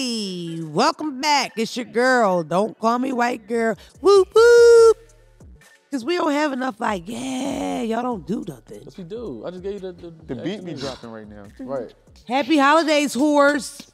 Hey, welcome back. It's your girl. Don't call me white girl. Whoop whoop. Cause we don't have enough. Like, yeah, y'all don't do nothing. Yes, we do. I just gave you the the, The beat be dropping right now. Mm-hmm. Right. Happy holidays, whores.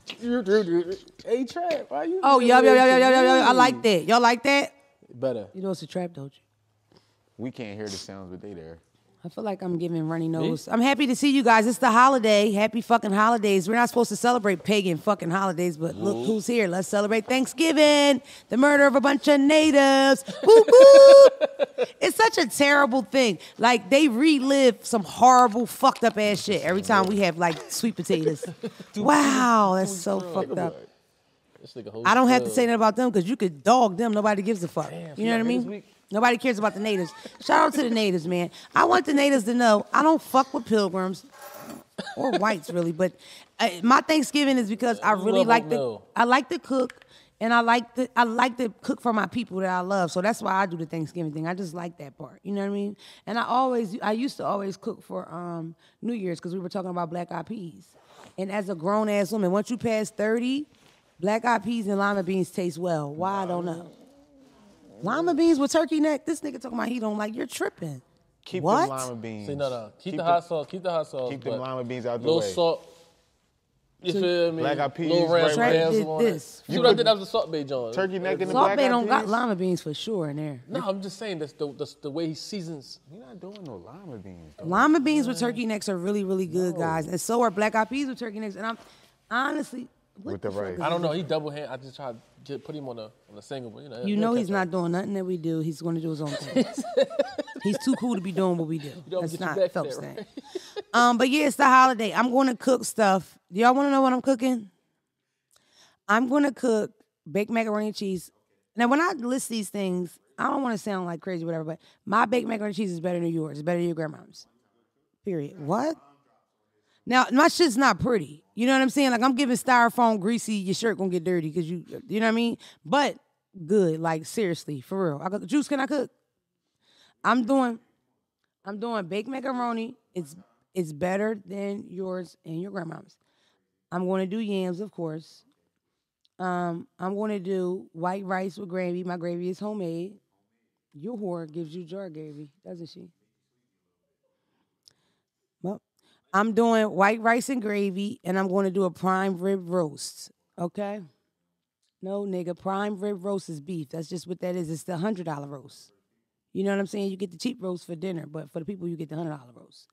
hey, trap. Why you? Oh, yup, yup, yup, yup, yup, yup, yup. I like that. Y'all like that? Better. You know it's a trap, don't you? We can't hear the sounds, but they there. I feel like I'm giving runny nose. I'm happy to see you guys. It's the holiday. Happy fucking holidays. We're not supposed to celebrate pagan fucking holidays, but look who's here. Let's celebrate Thanksgiving, the murder of a bunch of natives. Woo woo. It's such a terrible thing. Like they relive some horrible, fucked up ass shit every time we have like sweet potatoes. wow, that's so fucked up. This nigga whole I don't have to say that about them because you could dog them. Nobody gives a fuck. you know what I mean? Nobody cares about the natives. Shout out to the natives, man. I want the natives to know I don't fuck with pilgrims or whites really, but uh, my Thanksgiving is because I really love like to oatmeal. I like to cook and I like to I like to cook for my people that I love. So that's why I do the Thanksgiving thing. I just like that part. You know what I mean? And I always I used to always cook for um New Year's because we were talking about black eyed peas. And as a grown ass woman, once you pass 30, black eyed peas and lima beans taste well. Why I don't know. Lima beans with turkey neck. This nigga talking about he don't like. You're tripping. Keep What? them lima beans. See, no, no. Keep, Keep the the- hot sauce. Keep the hot sauce. Keep them but lima beans out the little way. salt. You feel me? Black eyed peas, Little ranch right, right. basil Did on this. See You what I put did? That was the Salt Bae John. turkey neck in the Salt black Bay eyed don't got peas? lima beans for sure in there. No, I'm just saying that's the, that's the way he seasons. We're not doing no lima beans. Though. Lima beans with turkey necks are really, really good, guys. And so are black eyed peas with turkey necks. And I'm honestly, what With the fuck rice. I don't know. He double hand. I just tried to get, put him on a on a single, but you know. You know catch he's up. not doing nothing that we do. He's going to do his own thing. he's too cool to be doing what we do. That's not back Phelps there, thing. Um, but yeah, it's the holiday. I'm going to cook stuff. Do y'all want to know what I'm cooking? I'm going to cook baked macaroni and cheese. Now, when I list these things, I don't want to sound like crazy, whatever, but my baked macaroni and cheese is better than yours. It's better than your grandma's. Period. What? Now, my shit's not pretty. You know what I'm saying? Like I'm giving styrofoam greasy, your shirt gonna get dirty because you, you know what I mean? But good, like seriously, for real. I cook, juice, can I cook? I'm doing, I'm doing baked macaroni. It's it's better than yours and your grandma's. I'm going to do yams, of course. Um, I'm going to do white rice with gravy. My gravy is homemade. Your whore gives you jar gravy, doesn't she? Well, I'm doing white rice and gravy, and I'm going to do a prime rib roast. Okay? No, nigga, prime rib roast is beef. That's just what that is. It's the hundred dollar roast. You know what I'm saying? You get the cheap roast for dinner, but for the people, you get the hundred dollar roast.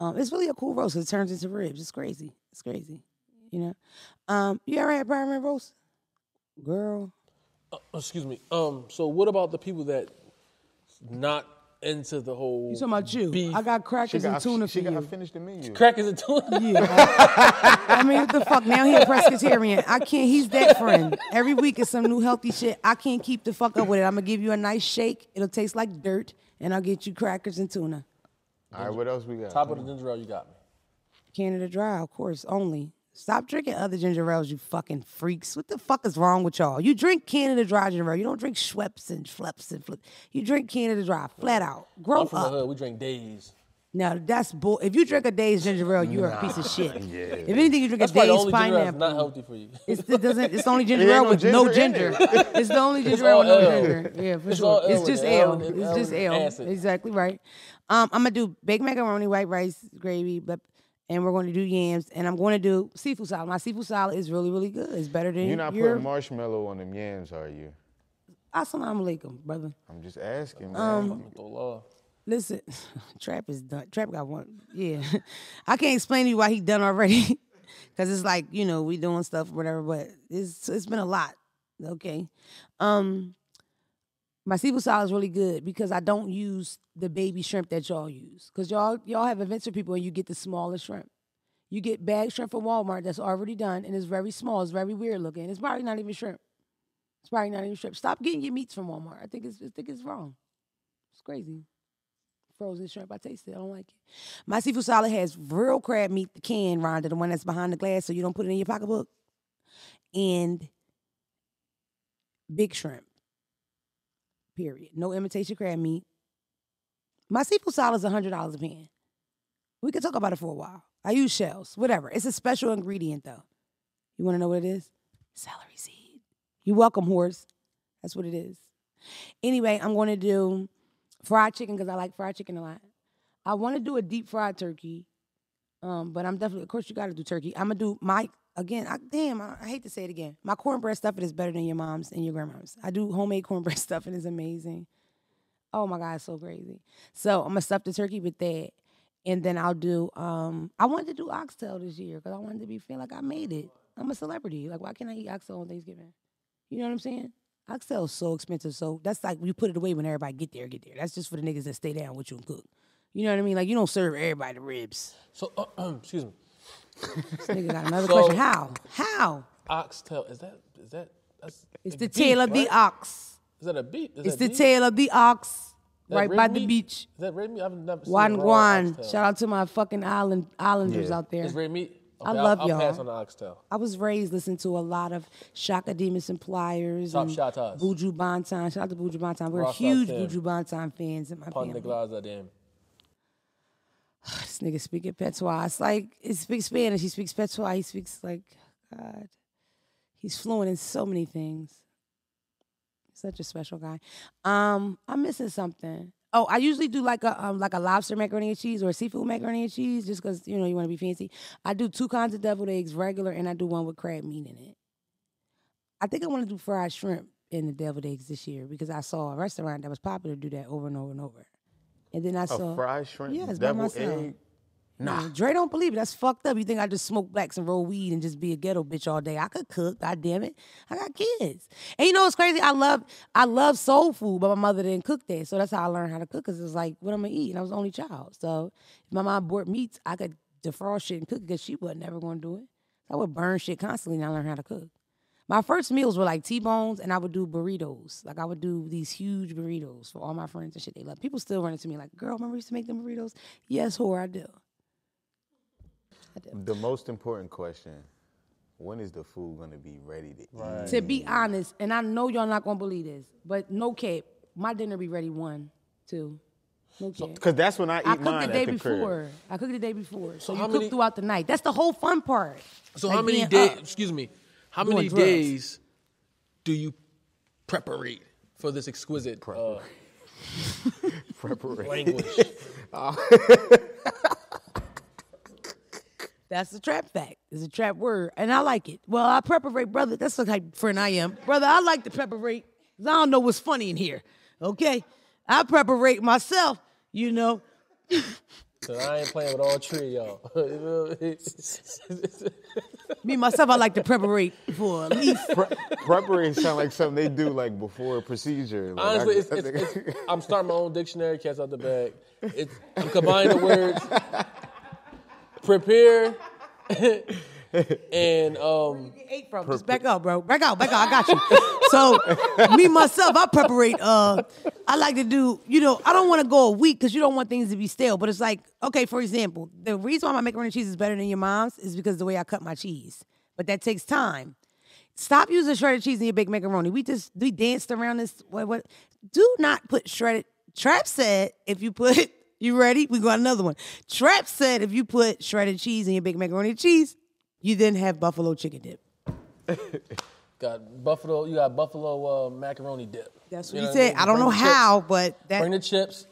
Um, it's really a cool roast. It turns into ribs. It's crazy. It's crazy. You know. Um, you ever had prime rib roast, girl? Uh, excuse me. Um. So what about the people that not into the whole? You talking about you? Beef. I got She crackers and tuna she for got you. to finish the menu. crackers and tuna. Yeah. I mean, what the fuck? Now he a pescatarian. I can't. He's that friend. Every week is some new healthy shit. I can't keep the fuck up with it. I'm gonna give you a nice shake. It'll taste like dirt, and I'll get you crackers and tuna. All right, what else we got? Top of the ginger ale, you got me. Canada Dry, of course, only. Stop drinking other ginger ales, you fucking freaks. What the fuck is wrong with y'all? You drink Canada Dry ginger ale. You don't drink Schweppes and Schleps and flip. You drink Canada Dry, flat out. Grow I'm from the up. hood. We drink days. Now that's bull. If you drink a day's ginger ale, you're a piece of shit. Yeah. If anything, you drink That's a probably the day's only ginger ale that's pineapple. not healthy for you. It's the doesn't. It's the only ginger ale no with no ginger ginger. it's the only ginger ale all with no ale. ginger. Yeah, for It's all sure. ale It's with just the ale. ale and- It's ale just and ale. acid. Exactly right. Um, I'm gonna do baked macaroni, white rice, gravy, but and we're going to do yams, and I'm going to do seafood salad. My seafood salad is really, really good. It's better than You're not your. putting marshmallow on them yams, are you? Assalamu alaikum, brother. I'm just asking, man. Um, Listen, Trap is done. Trap got one. Yeah, I can't explain to you why he done already, because it's like you know we doing stuff or whatever. But it's it's been a lot. Okay, um, my seafood salad is really good because I don't use the baby shrimp that y'all use. Cause y'all y'all have for people and you get the smallest shrimp. You get bag shrimp from Walmart that's already done and it's very small. It's very weird looking. It's probably not even shrimp. It's probably not even shrimp. Stop getting your meats from Walmart. I think it's I think it's wrong. It's crazy frozen shrimp. I taste it. I don't like it. My seafood salad has real crab meat, the can, Rhonda, the one that's behind the glass, so you don't put it in your pocketbook, and big shrimp. Period. No imitation crab meat. My seafood salad is hundred dollars a pan. We could talk about it for a while. I use shells, whatever. It's a special ingredient though. You want to know what it is? Celery seed. You're welcome, horse. That's what it is. Anyway, I'm going to do fried chicken because I like fried chicken a lot. I want to do a deep fried turkey, um, but I'm definitely, of course, you got to do turkey. I'm gonna do my again. I, damn, I, I hate to say it again. My cornbread stuffing is better than your mom's and your grandma's. I do homemade cornbread stuffing is amazing. Oh my god, it's so crazy. So I'm gonna stuff the turkey with that, and then I'll do. Um, I wanted to do oxtail this year because I wanted to be feel like I made it. I'm a celebrity. Like, why can't I eat oxtail on Thanksgiving? You know what I'm saying? Oxtail is so expensive, so that's like you put it away when everybody get there, get there. That's just for the niggas that stay down with you and cook. You know what I mean? Like you don't serve everybody the ribs. So, uh, excuse me. This nigga got another So- question. How? How? Oxtail is that is that that's It's the beef, tail of the ox. Is that a beef? Is It's the beef? tail of the ox, right red by the beach. Is that red meat? I've never seen Juan Guan. Shout out to my fucking island islanders Yeah. out there. Is red meat? I love I'll, I'll pass y'all. on the oxtail. I was raised listening to a lot of Chaka Demus and Pliers Top and shout. Buju Banton. Shout out to Buju Banton. We're Ross huge out. Buju Banton fans in my Pun family. This nigga speaking patois. It's like he speaks Spanish. He speaks patois. He speaks like God. He's fluent in so many things. Such a special guy. Um, I'm missing something. Oh, I usually do like a um, like a lobster macaroni and cheese or a seafood macaroni and cheese, just because you know you want to be fancy. I do two kinds of deviled eggs, regular, and I do one with crab meat in it. I think I want to do fried shrimp in the deviled eggs this year because I saw a restaurant that was popular do that over and over and over. And then I saw A fried shrimp, Yes, by myself. egg. Mm, nah. Dre don't believe it. That's fucked up. You think I just smoke blacks and roll weed and just be a ghetto bitch all day? I could cook. God damn it. I got kids. And you know what's crazy? I love I love soul food, but my mother didn't cook that. So that's how I learned how to cook. Cause it's like what I'm gonna eat. And I was the only child. So if my mom bought meats, I could defrost shit and cook because she wasn't never gonna do it. So I would burn shit constantly and I learned how to cook. My first meals were like T-bones and I would do burritos. Like I would do these huge burritos for all my friends and shit they love. People still run into me like, girl, remember you used to make them burritos? Yes, whore, I do. The most important question: When is the food gonna be ready to eat? To be honest, and I know y'all not gonna believe this, but no cap, my dinner be ready one, two, no cap. Because that's when I eat I cook mine the day at the before. crib. I cook the day before, so, how you cook many- throughout the night. That's the whole fun part. So Like how many days? Excuse me. How many drugs. days do you preparate for this exquisite uh, Preparation. language? That's a trap fact. It's a trap word, and I like it. Well, I preparate, brother. That's the type of friend I am, brother. I like to preparate. 'cause I don't know what's funny in here. Okay, I preparate myself. You know, So I ain't playing with all three of y'all. You feel me? me myself, I like to preparate for at least. Pre- preparation sound like something they do like before a procedure. Like, Honestly, I- it's, it's, it's, I'm starting my own dictionary. Cats out the bag. It's, I'm combining the words prepare and um. ate from. Just back up, bro. Back out, back out. I got you. So me myself, I preparate. Uh, I like to do. You know, I don't want to go a week because you don't want things to be stale. But it's like, okay, for example, the reason why my macaroni and cheese is better than your mom's is because the way I cut my cheese. But that takes time. Stop using shredded cheese in your baked macaroni. We just we danced around this. What? What? Do not put shredded. Trap said if you put. You ready? We got another one. Trap said if you put shredded cheese in your baked macaroni and cheese, you then have buffalo chicken dip. Got buffalo. You got buffalo uh, macaroni dip. That's You what know he what I said. mean? I don't know how, but that Bring the chips.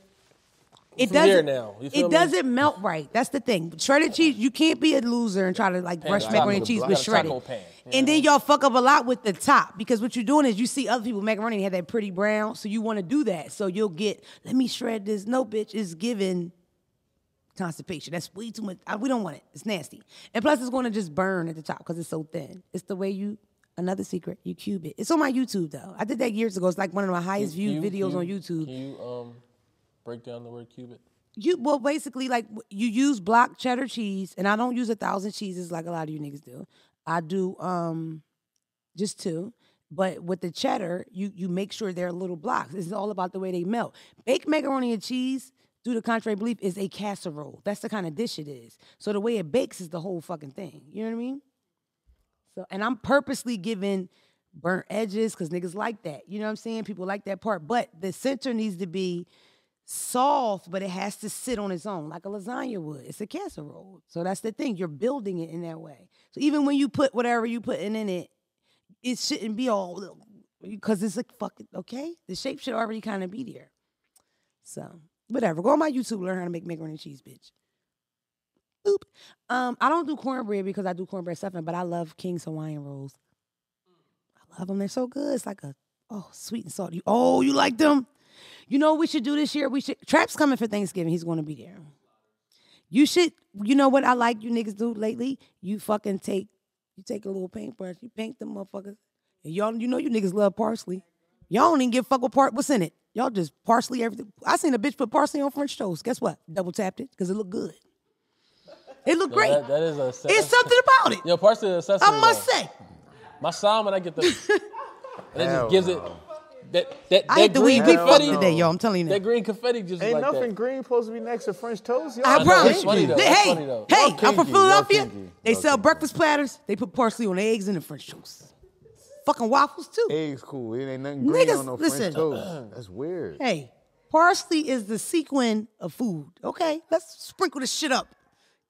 it doesn't. here now, you it me? doesn't melt right. That's the thing. Shredded cheese, you can't be a loser and try to like brush Taco macaroni and cheese with shredded. pan, you And then y'all fuck up a lot with the top because what you're doing is you see other people macaroni and have that pretty brown, so you want to do that. So you'll get, let me shred this. No, bitch, it's given constipation. That's way too much. I- we don't want it. It's nasty. And plus, it's going to just burn at the top because it's so thin. It's the way you. Another secret, you cube it. It's on my YouTube though. I did that years ago. It's like one of my highest viewed videos on YouTube. Can you um break down the word cubit? You well, basically, like you use block cheddar cheese, and I don't use a thousand cheeses like a lot of you niggas do. I do um just two, but with the cheddar, you you make sure they're little blocks. It's all about the way they melt. Baked macaroni and cheese, due to contrary belief, is a casserole. That's the kind of dish it is. So the way it bakes is the whole fucking thing. You know what I mean? So, and I'm purposely giving burnt edges because niggas like that. You know what I'm saying? People like that part. But the center needs to be soft, but it has to sit on its own like a lasagna would. It's a casserole. So that's the thing. You're building it in that way. So even when you put whatever you putting in it, it shouldn't be all because it's like fucking okay. The shape should already kind of be there. So whatever. Go on my YouTube, learn how to make macaroni and cheese, bitch. Boop. Um, I don't do cornbread because I do cornbread stuffing, but I love King's Hawaiian rolls. I love them. They're so good. It's like a oh sweet and salty. Oh, you like them? You know what we should do this year? We should Trap's coming for Thanksgiving. He's going to be there. You should. You know what I like you niggas do lately? You fucking take you take a little paintbrush, you paint them motherfuckers. And y'all, you know you niggas love parsley. Y'all don't even give a fuck what part what's in it. Y'all just parsley everything. I seen a bitch put parsley on French toast. Guess what? Double tapped it because it looked good. It looked great. That, that is a. it's something about it. Yo, parsley is accessory. I must though. say. My salmon, I get the. and it just gives it. no. That that, I that the green weed big fuck confetti. today, yo. I'm telling you That that. green confetti just Ain't like nothing that. green supposed to be next to French toast. Y'all I promise you. funny though, Hey, hey, funny though. hey, I'm from Philadelphia. They sell breakfast platters. They put parsley on eggs and the French toast. Fucking waffles too. Eggs cool. It ain't nothing green Niggas, on no listen. French toast. That's weird. Hey, parsley is the sequin of food. Okay, let's sprinkle this shit up.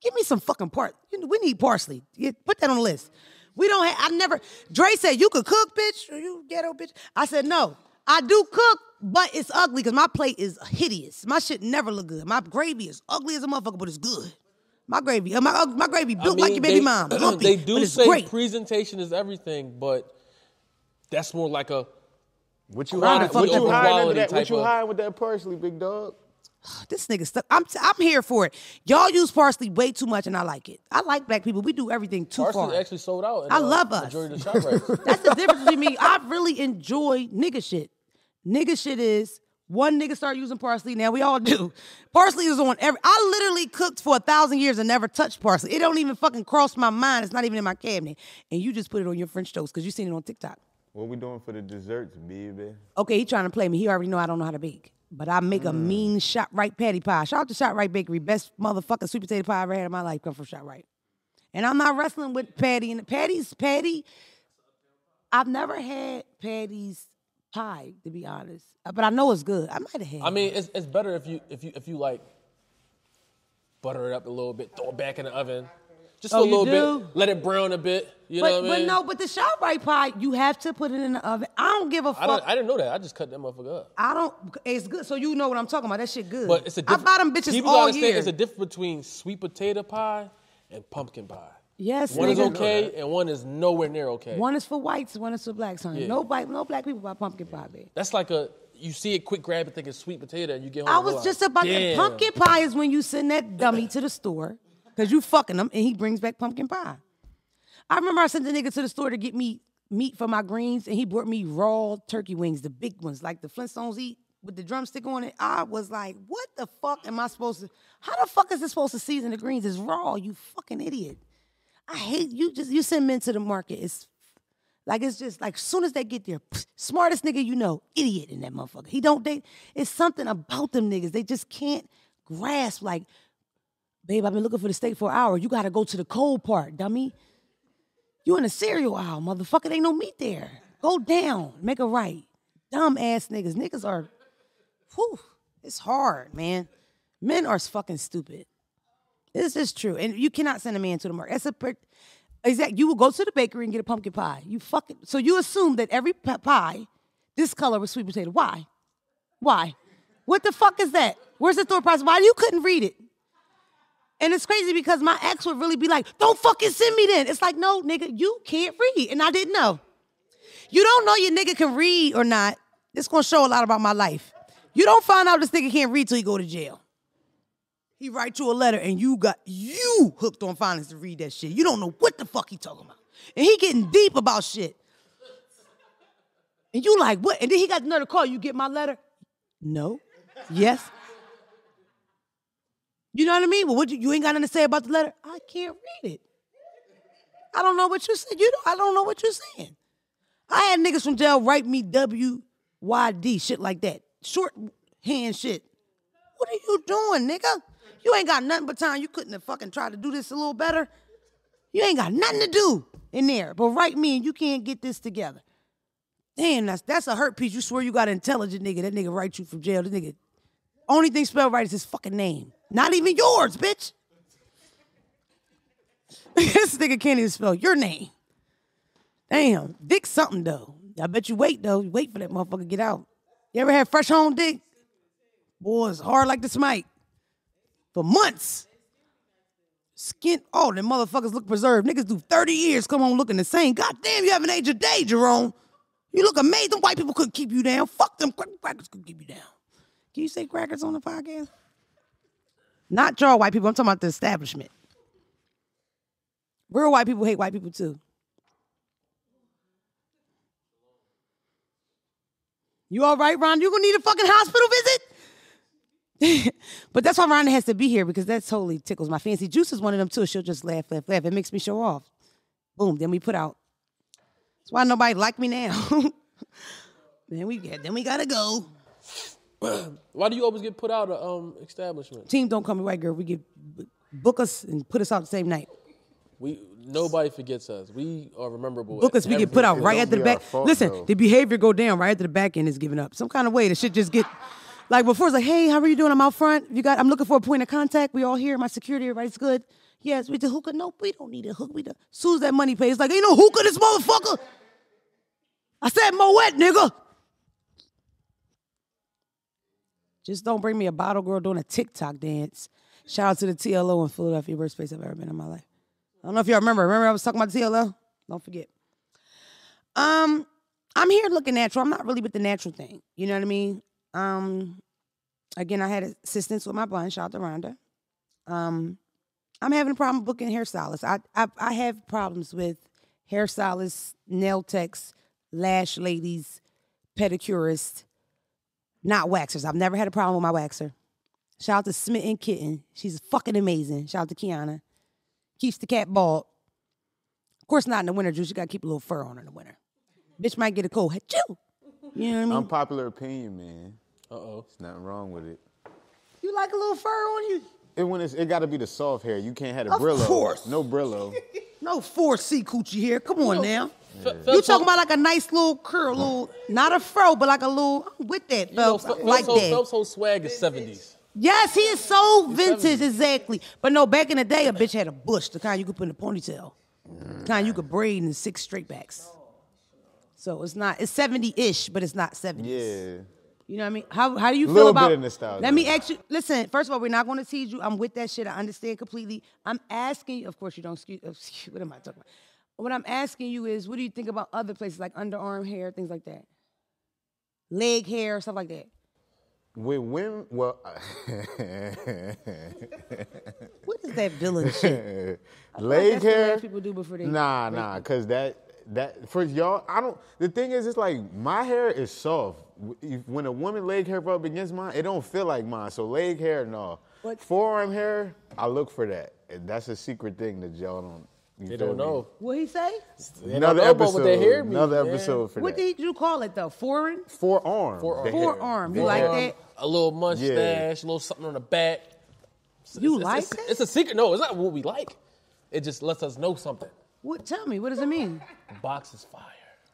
Give me some fucking part. We need parsley. Yeah, Put that on the list. We don't have. I never. Dre said you could cook, bitch. Or you ghetto bitch. I said no. I do cook, but it's ugly because my plate is hideous. My shit never look good. My gravy is ugly as a motherfucker, but it's good. My gravy, uh, my uh, my gravy I built like your baby they, mom. Lumpy, they but do it's say great. presentation is everything, but that's more like a. What you Quality hiding? What you hiding under that? What you hiding with that parsley, big dog? This nigga stuck. I'm I'm here for it. Y'all use parsley way too much, and I like it. I like black people. We do everything too Parsley far. actually sold out. In, I uh, love us. Majority of the shop racks. That's the difference between me. I really enjoy nigga shit. Nigga shit is one nigga start using parsley. Now we all do. Parsley is on every. I literally cooked for a thousand years and never touched parsley. It don't even fucking cross my mind. It's not even in my cabinet. And you just put it on your French toast because you seen it on TikTok. What we doing for the desserts, baby? Okay, he trying to play me. He already know I don't know how to bake. But I make a mean ShopRite patty pie. Shout out to ShopRite Bakery. Best motherfucking sweet potato pie I ever had in my life come from ShopRite. And I'm not wrestling with Patti. And Patti's Patti. I've never had Patti's pie, to be honest. Uh, But I know it's good. I might have had. I mean, it's, it's better if you if you if you like butter it up a little bit, throw it back in the oven, just Oh, a little do? bit, let it brown a bit. You but, know what I mean? but no, but the ShopRite pie, you have to put it in the oven. I don't give a fuck. I don't. I didn't know that. I just cut that motherfucker up. I don't. It's good. So you know what I'm talking about. That shit good. But it's a I I buy them bitches People all understand year. it's a difference between sweet potato pie and pumpkin pie. yes, One is okay and one is nowhere near okay. One is for whites, one is for blacks, honey. Yeah. No black, no black people buy pumpkin pie, babe. That's like a you see it quick grab and think it's sweet potato and you get home. I was just about to, pumpkin pie is when you send that dummy to the store because you fucking him and he brings back pumpkin pie. I remember I sent the nigga to the store to get me meat for my greens and he brought me raw turkey wings, the big ones, like the Flintstones eat with the drumstick on it. I was like, what the fuck am I supposed to, how the fuck is this supposed to season the greens? It's raw, you fucking idiot. I hate you just, you send men to the market. It's like it's just like soon as they get there, smartest nigga you know, idiot in that motherfucker. He don't date. it's something about them niggas. They just can't grasp like, babe, I've been looking for the steak for an hour. You gotta go to the cold part, dummy. You in the cereal aisle, motherfucker. Ain't no meat there. Go down, make a right. Dumb ass niggas. Niggas are, whew, it's hard, man. Men are fucking stupid. This is true. And you cannot send a man to the market. That's a per- exact. You will go to the bakery and get a pumpkin pie. You fucking so you assume that every pie this color was sweet potato. Why? Why? What the fuck is that? Where's the thought process? Why you couldn't read it? And it's crazy because my ex would really be like, "Don't fucking send me then." It's like, no, nigga, you can't read, and I didn't know. You don't know your nigga can read or not. It's gonna show a lot about my life. You don't find out this nigga can't read till you go to jail. He write you a letter and you got you hooked on phonics to read that shit. You don't know what the fuck he talking about. And he getting deep about shit. And you like, what? And then he got another call. You get my letter? No. Yes. You know what I mean? Well, what you, ain't got nothing to say about the letter? I can't read it. I don't know what you said. You I don't know what you're saying. I had niggas from jail write me W Y D shit like that. Short hand shit. What are you doing, nigga? You ain't got nothing but time. You couldn't have fucking tried to do this a little better. You ain't got nothing to do in there. But write me and you can't get this together. Damn, that's that's a hurt piece. You swear you got an intelligent nigga. That nigga write you from jail. This nigga, only thing spelled right is his fucking name. Not even yours, bitch. this nigga can't even spell your name. Damn, dick something though. I bet you wait though. You wait for that motherfucker to get out. You ever had fresh home dick? Boy, it's hard like the smite. For months. Skin, oh, the motherfuckers look preserved. Niggas do 30 years, come on looking the same. God damn, you haven't aged a day, Jerome. You look amazing. White people couldn't keep you down. Fuck them crack- crackers could keep you down. Can you say crackers on the podcast? Not y'all white people. I'm talking about the establishment. Real white people hate white people too. You all right, Ron? You gonna need a fucking hospital visit? but that's why Rhonda has to be here because that totally tickles my fancy. Juice is one of them too. She'll just laugh, laugh, laugh. It makes me show off. Boom. Then we put out. That's why nobody like me now. then we get. Then we gotta go. Why do you always get put out of um establishment? Team don't call me white girl. We get book us and put us out the same night. We nobody forgets us. We are rememberable. Book us, we get put out It right at the back. fault, Listen, though. the behavior go down right at the back end is giving up. Some kind of way the shit just get like before it's like, hey, how are you doing? I'm out front. You got I'm looking for a point of contact. We all here. My security, everybody's good. Yes, we the hookah. Nope, we don't need a hook. We the soon as that money pays, like, ain't no hookah this motherfucker. I said Moet, nigga. Just don't bring me a bottle girl doing a TikTok dance. Shout out to the TLO in Philadelphia, worst place I've ever been in my life. I don't know if y'all remember. Remember I was talking about TLO? Don't forget. Um, I'm here looking natural. I'm not really with the natural thing. You know what I mean? Um, again, I had assistance with my blonde. Shout out to Rhonda. Um, I'm having a problem booking hairstylists. I, I I have problems with hairstylists, nail techs, lash ladies, pedicurists, not waxers. I've never had a problem with my waxer. Shout out to Smitten Kitten. She's fucking amazing. Shout out to Kiana. Keeps the cat bald. Of course, not in the winter, Juice. You gotta keep a little fur on in the winter. Bitch might get a cold. Achoo! You know what I mean? Unpopular opinion, man. Uh oh. There's nothing wrong with it. you like a little fur on you? It when it's, it got to be the soft hair. You can't have a Of Brillo. course. No Brillo. No 4C coochie here. Come on now. F- You talking about like a nice little curl, little not a fro, but like a little I'm with that, you know, Phelps. Phelps, like whole- that. Phelps' whole swag is seventies. Yes, he is so vintage, exactly. But no, back in the day, a bitch had a bush, the kind you could put in a ponytail, the kind you could braid in six straight backs. So it's not, it's 70-ish, but it's not 70s. Yeah. You know what I mean? How how do you feel Little about bit of nostalgia. Let me ask you. Listen, first of all, we're not going to tease you. I'm with that shit. I understand completely. I'm asking you. Of course, you don't. Excuse, excuse what am I talking about? What I'm asking you is, what do you think about other places like underarm hair, things like that, leg hair, stuff like that? With women, well, What is that villain shit? leg That's hair. last people do before they. Nah, nah, cause that that for y'all, I don't. The thing is, it's like my hair is soft. When a woman leg hair rub against mine, it don't feel like mine. So leg hair, no. What- Forearm hair, I look for that. That's a secret thing that y'all don't. You They don't me? know. What he say? They Another don't know episode. what they hear me, another man. episode for What that. did you call it though? Foreign? Forearm. Forearm. Forearm. You like that? A little mustache, a little something on the back. It's- You it's, like it's, that? It's a secret. No, it's not what we like. It just lets us know something. What? Tell me. What does it mean? Box is fire.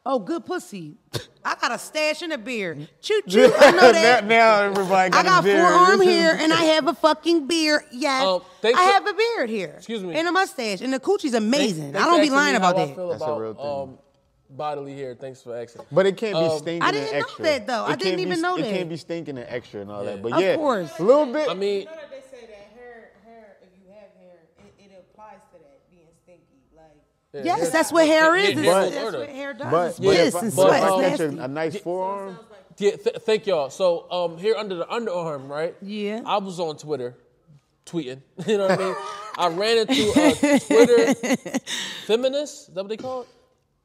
Oh, good pussy. I got a stash in a beard. Choo choo. I know that. now everybody got I got a beard. forearm This is- hair and I have a fucking beard. Yes. Um, thanks I for- have a beard here. Excuse me. And a mustache. And the coochie's amazing. Thanks I don't be lying about that. feel That's a real thing. Um, bodily hair. Thanks for asking. But it can't be Um, stinking I didn't know extra. that, though. I didn't even be, know that. It can't be stinking and extra and all Yeah. that. But Of yeah, course. a little bit. I mean, You know that they say that hair, hair, if you have hair, it, it applies to that being stinky. Like, Yes, that's what hair is. Yeah, It's- hair that's what hair does. but, It's but piss if, I, and but sweat. if I It's catch a, a nice forearm, yeah, th- thank y'all. So um, here under the underarm, right? Yeah. I was on Twitter, tweeting. You know what I mean? I ran into a Twitter feminist. Is that what they call it?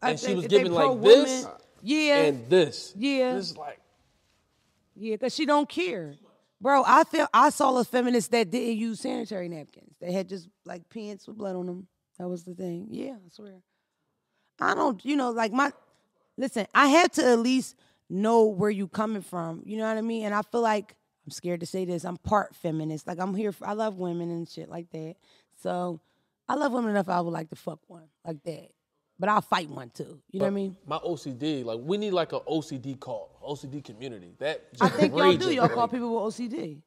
I And she was giving like pro-woman- this Yeah. and this. Yeah. This is like Yeah, because she don't care. Bro, I feel I saw a feminist that didn't use sanitary napkins. They had just like pants with blood on them. That was the thing. Yeah, I swear. I don't, you know, like my listen, I have to at least know where you coming from. You know what I mean? And I feel like I'm scared to say this. I'm part feminist. Like I'm here for I love women and shit like that. So I love women enough I would like to fuck one like that. But I'll fight one too. You know what I mean? my OCD. Like we need like an OCD call, OCD community. That I think y'all do. Y'all call people with OCD.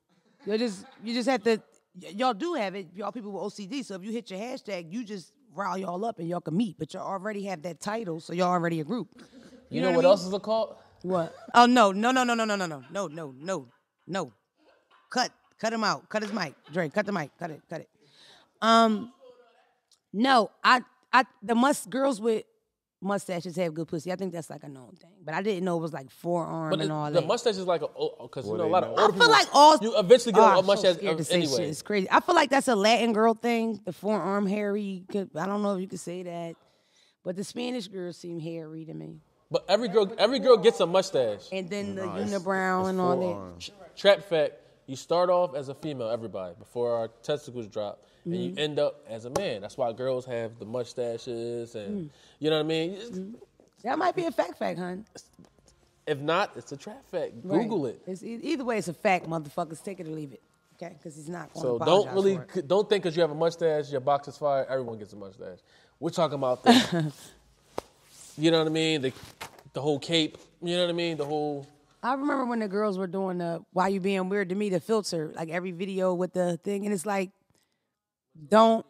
You just you just have to. Y- Y'all do have it. Y'all people with OCD. So if you hit your hashtag, you just rile y'all up and y'all can meet. But y'all already have that title, so y'all already a group. You, know what I else is a cult? What? Oh no, no, no, no, no, no, no, no, no, no, no, no. Cut, cut him out. Cut his mic. Dre, cut the mic. Cut it. Cut it. Um, no, I, I, the must girls with mustaches have good pussy. I think that's like a known thing, but I didn't know it was like forearm But and all the that. The mustache is like a because you know a they lot of know. I older feel people. like all you eventually get Oh, a I'm so mustache scared to uh, say shit. It's crazy. I feel like that's a Latin girl thing. The forearm hairy. Could, I don't know if you could say that, but the Spanish girls seem hairy to me. But every girl, every girl gets a mustache. And then the Nah, it's- unibrow it's and all that. Trap fact: you start off as a female, everybody, before our testicles drop, and Mm-hmm. you end up as a man. That's why girls have the mustaches, and Mm. you know what I mean. It's- That might be a fact, fact, hun. If not, it's a trap fact. Right. Google it. It's, either way, it's a fact, motherfuckers. Take it or leave it. Okay, because he's not going So to don't really don't think because you have a mustache, your box is fire. Everyone gets a mustache. We're talking about the, you know what I mean, the the whole cape. You know what I mean, the whole. I remember when the girls were doing the "Why You Being Weird" to me, the filter, like every video with the thing, and it's like, don't.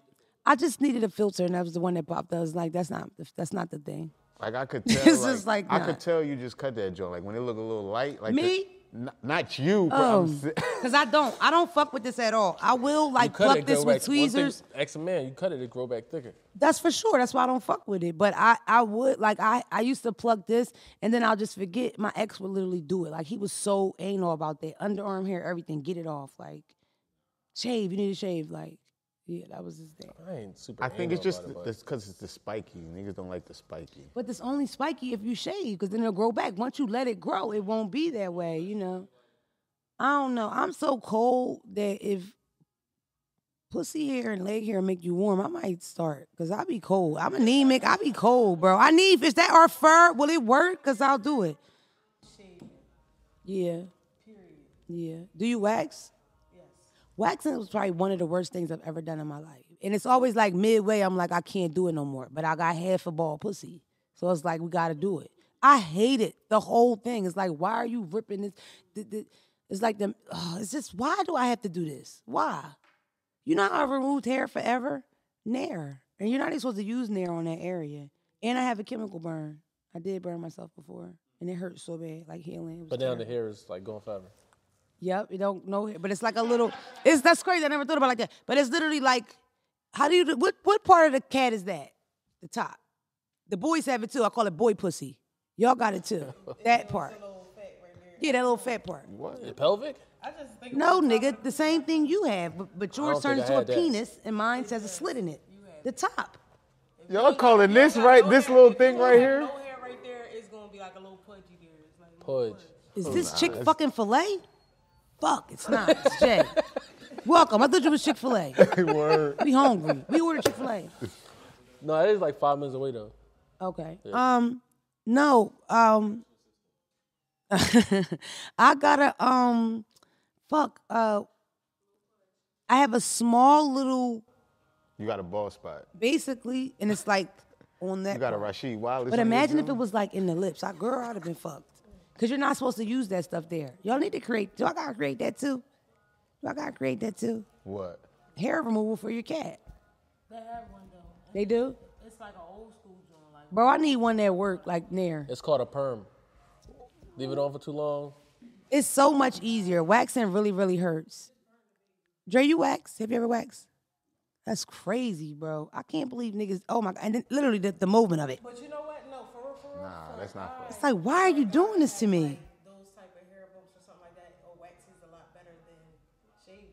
I just needed a filter, and that was the one that popped. up. I was like, that's not that's not the thing. Like I could tell. It's like, just like, I nah. could tell you just cut that joint. Like when it look a little light. Like Me? The, n- not you. but Oh, I'm because I don't, I don't fuck with this at all. I will like cut pluck it, this with back- one thing- tweezers. Ex man, you cut it, it grow back thicker. That's for sure. That's why I don't fuck with it. But I, I would like I, I used to pluck this and then I'll just forget. My ex would literally do it. Like he was so anal about that underarm hair, everything. Get it off. Like shave. You need to shave. Like yeah, that was his thing. I ain't super. I think it's just about it, because it's the spiky. Niggas don't like the spiky. But it's only spiky if you shave, because then it'll grow back. Once you let it grow, it won't be that way. You know. I don't know. I'm so cold that if pussy hair and leg hair make you warm, I might start because I be cold. I'm anemic. I be cold, bro. I need. Is that our fur? Will it work? Cause I'll do it. Yeah. Period. Yeah. Do you wax? Waxing was probably one of the worst things I've ever done in my life. And it's always like midway, I'm like, I can't do it no more. But I got half a ball pussy. So it's like, we gotta do it. I hate it. The whole thing. It's like, why are you ripping this? th- th- It's like the oh, it's just why do I have to do this? Why? You know how I removed hair forever? Nair. And you're not even supposed to use Nair on that area. And I have a chemical burn. I did burn myself before. And it hurt so bad, like healing. But now the hair is like going forever. Yep, you don't know it, but it's like a little. It's that's crazy. I never thought about it like that. But it's literally like, how do you? do- What what part of the cat is that? The top. The boys have it too. I call it boy pussy. Y'all got it too. That part. Yeah, that little fat part. What? The pelvic? I just think No, nigga, the same thing you have, but, but yours don't turns into a that. penis, and mine has a slit in it. The top. Y'all calling this right? This little thing right here? No hair right there is gonna be like a little pudgy there. It's like Pudge. Is this oh, chick fucking fillet? Fuck, it's not. It's Jay. Welcome. I thought you was Chick Fil A. Word. We hungry. We ordered Chick Fil A. No, it is like five minutes away though. Okay. Um, no. Um, I gotta um, fuck. Uh, I have a small little, You got a ball spot. basically, and it's like on that. You got a part. Rasheed Wallace. But imagine if it was like in the lips. I girl, I'd have been fucked. Cause you're not supposed to use that stuff there. Y'all need to create. Do I gotta create that too? Do I gotta create that too? What? Hair removal for your cat. they have one though. They do. It's like an old school joint. Like Bro, I need one that work like Nair. It's called a perm. Leave it on for too long. It's so much easier. Waxing really, really hurts. Dre, you wax? Have you ever waxed? That's crazy, bro. I can't believe niggas. Oh my god! And then literally the, the movement of it. But you know that's not fun. It's like, why are you doing this to me? Those type of hair bumps or something like that, or wax is a lot better than shaving.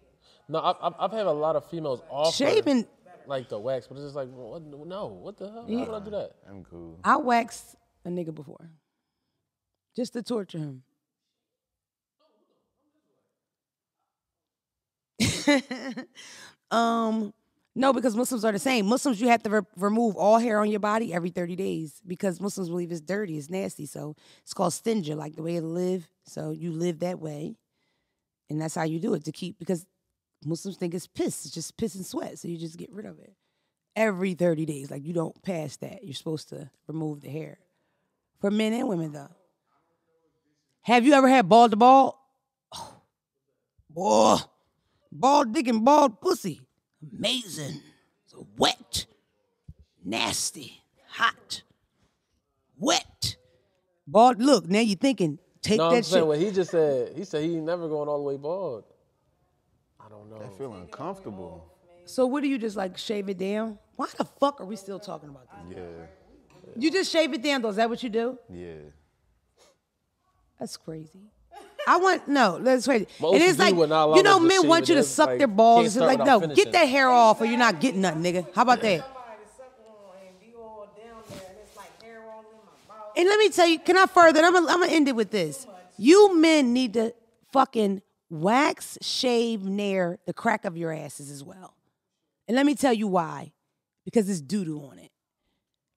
No, I've, I've- I've had a lot of females offer Shaving. like the wax, but it's just like, what, no, what the hell? Why would I do that? I'm cool. I waxed a nigga before, just to torture him. um, no, because Muslims are the same. Muslims, you have to re- remove all hair on your body every 30 days because Muslims believe it's dirty, it's nasty. So it's called stinger, like the way to live. So you live that way. And that's how you do it to keep, because Muslims think it's piss. It's just piss and sweat. So you just get rid of it every 30 days. Like you don't pass that. You're supposed to remove the hair. For men and women, though. Have you ever had ball to ball? Oh, boy, ball dick and bald pussy. Amazing. So wet. nasty, hot, wet. Bald. Look, now you're thinking, take No, I'm that saying shit. what he just said. He said he ain't never going all the way bald. I don't know. I feel uncomfortable. So what do you just like shave it down? Why the fuck are we still talking about this? Yeah, You just shave it down though. Is that what you do? yeah. That's crazy. I want no. That's crazy. My it is like would not allow you know, men want you to suck like, their balls. It's like no, finishing. get that hair off, or you're not getting nothing, nigga. How about that? Somebody suck on and be all down there, and it's like hair all in my mouth. And let me tell you, can I further? I'm gonna, I'm gonna end it with this. You men need to fucking wax, shave, nair the crack of your asses as well. And let me tell you why. Because it's doo doo on it.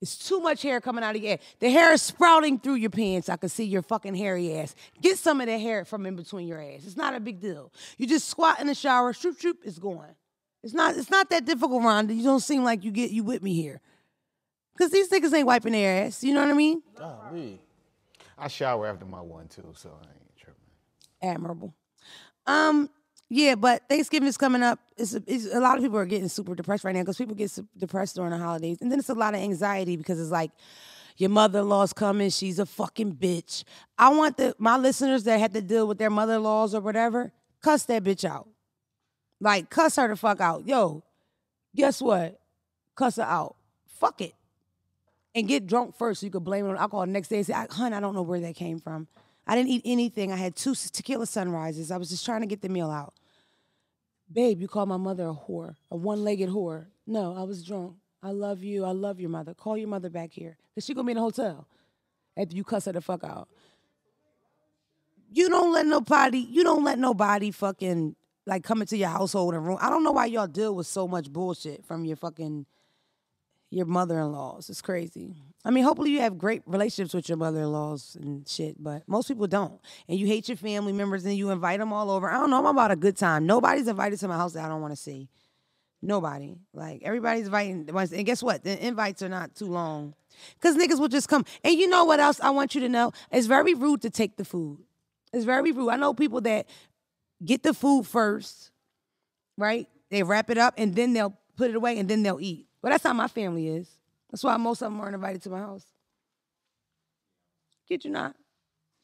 It's too much hair coming out of your ass. The hair is sprouting through your pants. I can see your fucking hairy ass. Get some of the hair from in between your ass. It's not a big deal. You just squat in the shower, shoop shoop, it's gone. It's not. It's not that difficult, Rhonda. You don't seem like you get you with me here. Cause these niggas ain't wiping their ass. You know what I mean? Golly. I shower after my one too, so I ain't tripping. admirable. Um, yeah, but Thanksgiving is coming up. It's, it's a lot of people are getting super depressed right now because people get depressed during the holidays, and then it's a lot of anxiety because it's like your mother-in-law's coming. She's a fucking bitch. I want the my listeners that had to deal with their mother-in-laws or whatever, cuss that bitch out. Like cuss her the fuck out. Yo, guess what? Cuss her out. Fuck it. And get drunk first so you could blame it on alcohol. The next day, say, "Hun, I don't know where that came from. I didn't eat anything. I had two tequila sunrises. I was just trying to get the meal out. Babe, you called my mother a whore, a one-legged whore. No, I was drunk. I love you. I love your mother. Call your mother back here. Cause she gonna be in the hotel after you cuss her the fuck out. You don't let nobody, you don't let nobody fucking like come into your household and ruin. I don't know why y'all deal with so much bullshit from your fucking your mother-in-laws. It's crazy. I mean, hopefully you have great relationships with your mother-in-laws and shit, but most people don't. And you hate your family members and you invite them all over. I don't know. I'm about a good time. Nobody's invited to my house that I don't want to see. Nobody. Like everybody's inviting. And guess what? The invites are not too long. Cause niggas will just come. And you know what else I want you to know? It's very rude to take the food. It's very rude. I know people that get the food first, right? They wrap it up and then they'll put it away and then they'll eat. But that's how my family is. That's why most of them aren't invited to my house. Kid you not.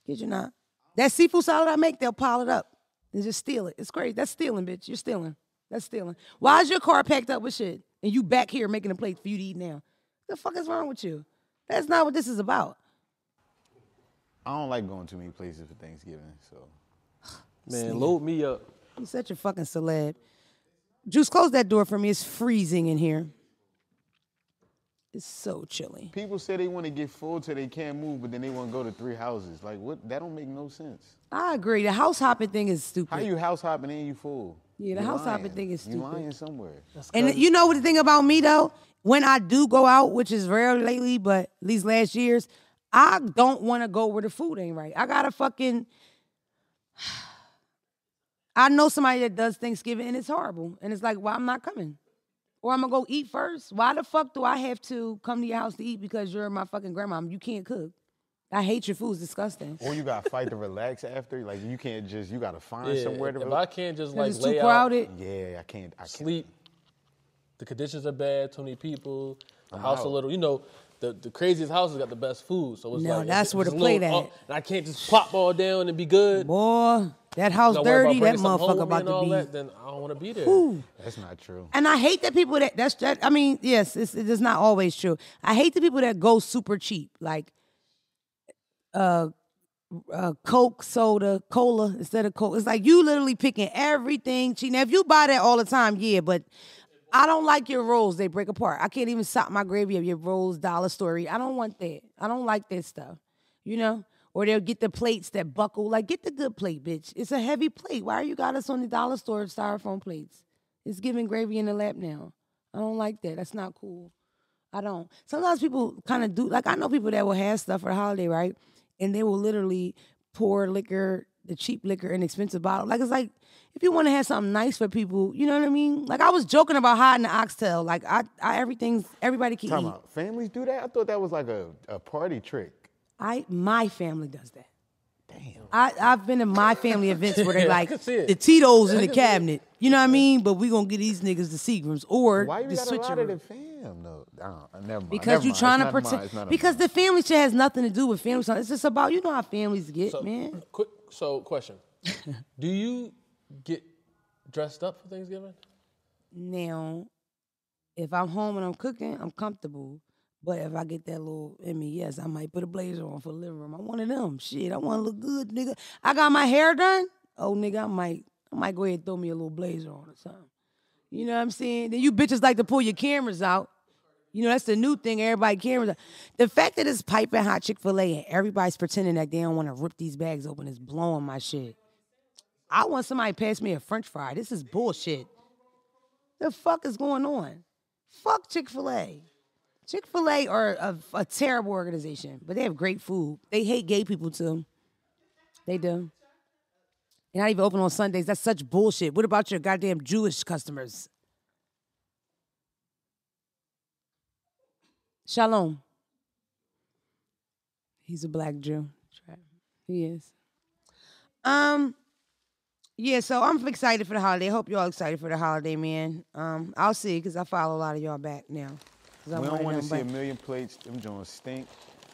Kid you not. That seafood salad I make, they'll pile it up and just steal it. It's crazy. That's stealing, bitch. You're stealing. That's stealing. Why is your car packed up with shit and you back here making a plate for you to eat now? What the fuck is wrong with you? That's not what this is about. I don't like going too many places for Thanksgiving, so Man, load me up. You're such a fucking celeb. Juice, close that door for me. It's freezing in here. It's so chilly. people say they want to get full till they can't move, but then they want to go to three houses. Like what? That don't make no sense. I agree. The house hopping thing is stupid. How you house hopping and you full? Yeah, the You house hopping thing is stupid. You stupid. lying somewhere. And you know what the thing about me though? When I do go out, which is rare lately, but these last years, I don't want to go where the food ain't right. I gotta fucking. I know somebody that does Thanksgiving and it's horrible, and it's like, well, I'm not coming, or I'm gonna go eat first. Why the fuck do I have to come to your house to eat because you're my fucking grandma? You can't cook. I hate your food. It's disgusting. Or you got to fight to relax after. Like you can't just. You got to find Yeah, somewhere to if I can't just like it's lay too out, crowded. Yeah, I can't. I can't. sleep. The conditions are bad. Too many people. The I'm house a little. You know, the, the craziest houses got the best food. So it's No, like that's it's where just the a little plate at. up, and I can't just plop all down and be good. Boy, that house Not dirty. That bringing something home motherfucker about to be. That, then I don't want to be there. That's not true. And I hate the people that that's that. I mean, yes, it's, it is not always true. I hate the people that go super cheap, like uh, uh, Coke, soda, cola instead of Coke. It's like you literally picking everything cheap. Now, if you buy that all the time, yeah, but I don't like your rolls. They break apart. I can't even stop my gravy of your rolls, dollar story. I don't want that. I don't like that stuff. You know. Or they'll get the plates that buckle. Like, get the good plate, bitch. It's a heavy plate. Why are you got us on the dollar store styrofoam plates? It's giving gravy in the lap now. I don't like that. That's not cool. I don't. Sometimes people kind of do. Like I know people that will have stuff for the holiday, right? And they will literally pour liquor, the cheap liquor, in expensive bottle. Like it's like if you want to have something nice for people, you know what I mean? Like I was joking about hiding the oxtail. Like I, I everything's everybody can Time eat. out. Families do that? I thought that was like a, a party trick. I my family does that. Damn. I, I've been to my family events where they like can see it. the Tito's in the can see it. cabinet. You know what I mean? But we gonna get these niggas the Seagrams or Why you the got a lot of the fam though? I never mind. Because you trying to protect. It's none of Because the family shit has nothing to do with family. It's just about you know how families get, So, man. Quick, so question: Do you get dressed up for Thanksgiving? Now, if I'm home and I'm cooking, I'm comfortable. But if I get that little in me, yes, I might put a blazer on for the living room. I want them. Shit, I want to look good, nigga. I got my hair done. Oh, nigga, I might, I might go ahead and throw me a little blazer on or something. You know what I'm saying? Then you bitches like to pull your cameras out. You know, that's the new thing. Everybody cameras. out. The fact that it's piping hot Chick fil A and everybody's pretending that they don't want to rip these bags open is blowing my shit. I want somebody pass me a french fry. This is bullshit. The fuck is going on? Fuck Chick fil A. Chick fil A are a, a terrible organization, but they have great food. They hate gay people too. They do. They're not even open on Sundays. That's such bullshit. What about your goddamn Jewish customers? Shalom. He's a black Jew. He is. Um, yeah, so I'm excited for the holiday. Hope y'all excited for the holiday, man. Um, I'll see because I follow a lot of y'all back now. 'Cause I'm we don't want to see a million plates. Them joints stink.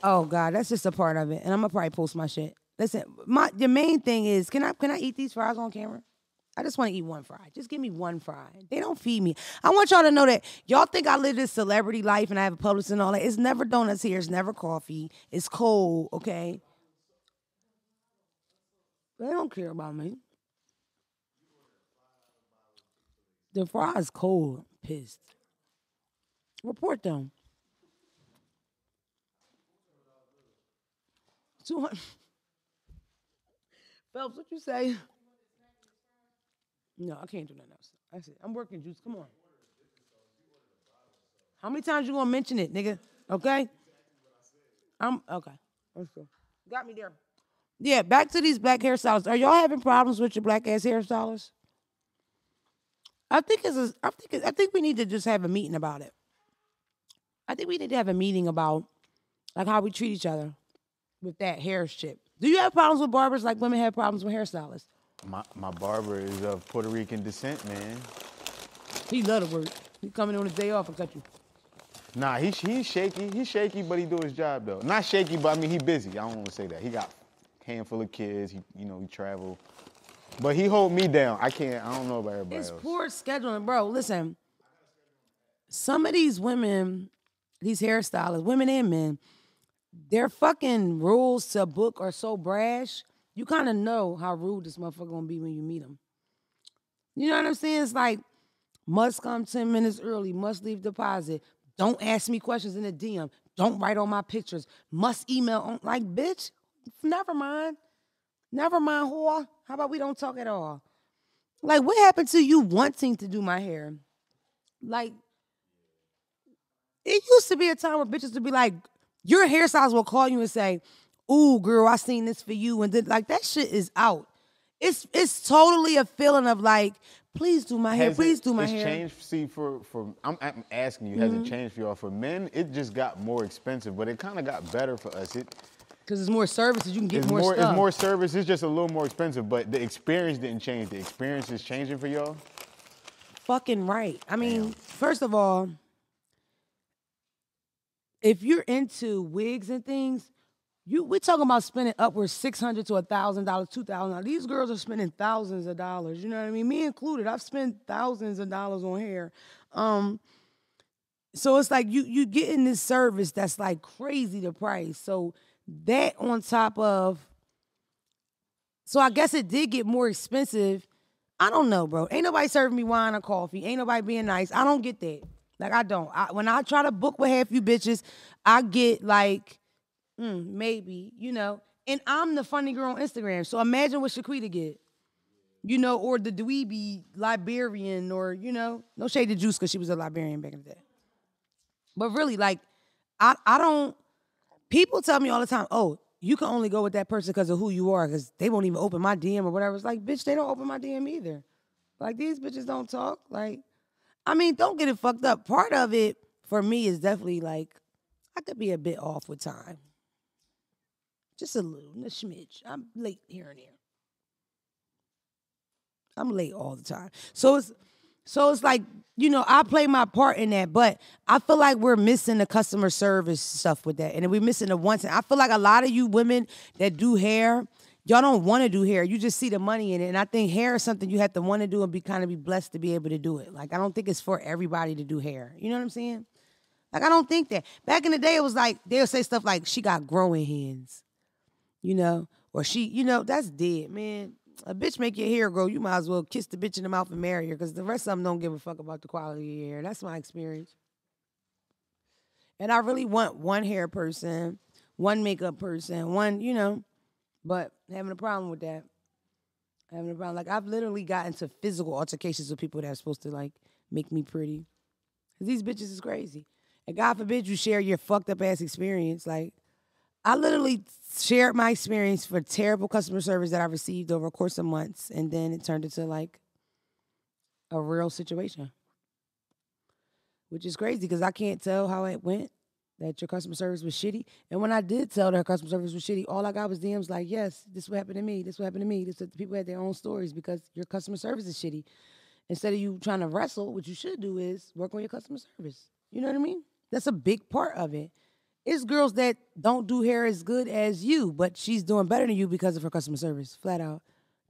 Oh God, that's just a part of it, and I'm gonna probably post my shit. Listen, my the main thing is, can I can I eat these fries on camera? I just want to eat one fry. Just give me one fry. They don't feed me. I want y'all to know that y'all think I live this celebrity life and I have a publicist and all that. It's never donuts here. It's never coffee. It's cold. Okay. They don't care about me. The fries cold. I'm pissed. Report them. Two hundred. Phelps, what you say? No, I can't do nothing else. That's it. I'm working, Juice. Come on. How many times you gonna mention it, nigga? Okay. I'm okay. Let's go. Got me there. Yeah, back to these black hairstylists. Are y'all having problems with your black ass hairstylists? I think it's. A, I think. it- I think we need to just have a meeting about it. I think we need to have a meeting about like how we treat each other with that hair shit. Do you have problems with barbers like women have problems with hairstylists? My my barber is of Puerto Rican descent, man. He love the word. He coming on his day off and cut you. Nah, he he's shaky. He's shaky, but he do his job though. Not shaky, but I mean he busy. I don't want to say that. He got handful of kids. He you know he travel, but he hold me down. I can't. I don't know about everybody It's else. poor scheduling, bro. Listen, some of these women, these hairstylists, women and men, their fucking rules to book are so brash. You kind of know how rude this motherfucker gonna be when you meet him. You know what I'm saying? It's like must come 10 minutes early, must leave deposit. Don't ask me questions in the DM. Don't write on my pictures. Must email on like bitch. Never mind. Never mind, whore. How about we don't talk at all? Like, what happened to you wanting to do my hair? Like, it used to be a time where bitches would be like, your hairstyles will call you and say, Ooh, girl, I seen this for you. And then like that shit is out. It's it's totally a feeling of like, please do my hair, Has please it- do my it's hair. changed. See, for for I'm, I'm asking you, has Mm-hmm. it changed for y'all? For men, it just got more expensive, but it kind of got better for us. It Because there's more services, you can get it's more, more, stuff. it's more service. It's just a little more expensive, but the experience didn't change. The experience is changing for y'all. fucking right. I mean, first of all, if you're into wigs and things, you we're talking about spending upwards six hundred to a thousand dollars, two thousand. These girls are spending thousands of dollars. You know what I mean? Me included. I've spent thousands of dollars on hair. Um, so it's like you you getting this service that's like crazy the price. So that on top of so I guess it did get more expensive. I don't know, bro. Ain't nobody serving me wine or coffee. Ain't nobody being nice. I don't get that. Like I don't. I, when I try to book with half you bitches, I get like mm, maybe you know. And I'm the funny girl on Instagram. So imagine what Shaquita get. You know, or the dweeby Liberian, or you know, no shade to Juice because she was a Liberian back in the day. But really, like, I I don't. People tell me all the time, oh, you can only go with that person because of who you are, because they won't even open my DM or whatever. It's like, bitch, they don't open my DM either. Like these bitches don't talk. Like, I mean, don't get it fucked up. Part of it for me is definitely like, I could be a bit off with time. Just a little, a smidge. I'm late here and there. I'm late all the time. So it's so it's like, you know, I play my part in that, but I feel like we're missing the customer service stuff with that. And we're missing the once. And I feel like a lot of you women that do hair, y'all don't want to do hair. You just see the money in it. And I think hair is something you have to want to do and be kind of be blessed to be able to do it. Like I don't think it's for everybody to do hair. You know what I'm saying? Like I don't think that. Back in the day, it was like they'll say stuff like she got growing hands, you know, or she, you know, that's dead, man. A bitch make your hair grow, you might as well kiss the bitch in the mouth and marry her, because the rest of them don't give a fuck about the quality of your hair. That's my experience. And I really want one hair person, one makeup person, one, you know, but having a problem with that. Having a problem. Like I've literally gotten to physical altercations with people that are supposed to like make me pretty. these bitches is crazy. And God forbid you share your fucked up ass experience. Like, I literally shared my experience for terrible customer service that I received over a course of months, and then it turned into like a real situation, which is crazy because I can't tell how it went. That your customer service was shitty, and when I did tell her customer service was shitty, all I got was DMs like, "Yes, this what happened to me. This what happened to me." This people had their own stories because your customer service is shitty. Instead of you trying to wrestle, what you should do is work on your customer service. You know what I mean? That's a big part of it. It's girls that don't do hair as good as you, but she's doing better than you because of her customer service, flat out.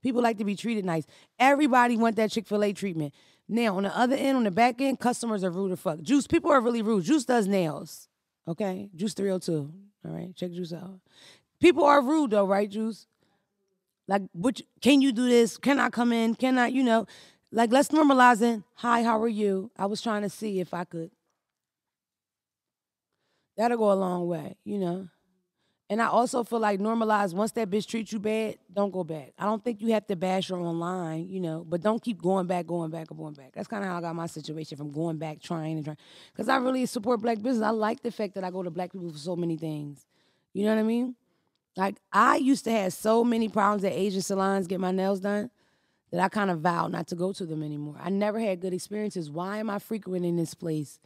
People like to be treated nice. Everybody want that Chick fil A treatment. Now, on the other end, on the back end, customers are rude as fuck. Juice, people are really rude. Juice does nails. Okay? Juice 302. All right, check Juice out. People are rude though, right, Juice? Like, which can you do this? Can I come in? Can I, you know, like let's normalize it. Hi, how are you? I was trying to see if I could. That'll go a long way, you know. And I also feel like normalize once that bitch treats you bad, don't go back. I don't think you have to bash her online, you know, but don't keep going back, going back, and going back. That's kind of how I got my situation from going back, trying and trying. Because I really support black business. I like the fact that I go to black people for so many things. You know what I mean? Like I used to have so many problems at Asian salons get my nails done that I kind of vowed not to go to them anymore. I never had good experiences. Why am I frequenting this place?